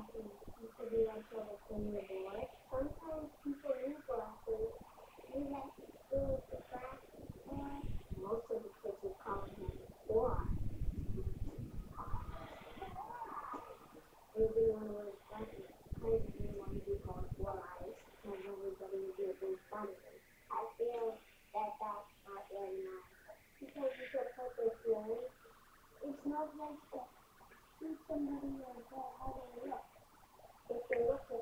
glasses to be like sort of when you're. Sometimes people need glasses. You like to do glasses on. Most of the kids are calling him four Everyone glasses. Kind of you want to be called four eyes, and everybody would be a big fun. I feel that that's not very nice. Because could hurt their feelings. It's not nice to see somebody and tell how they look.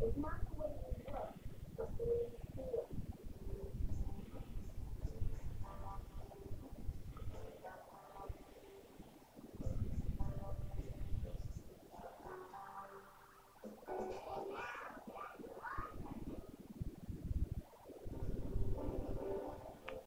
It's not the way we work. but the way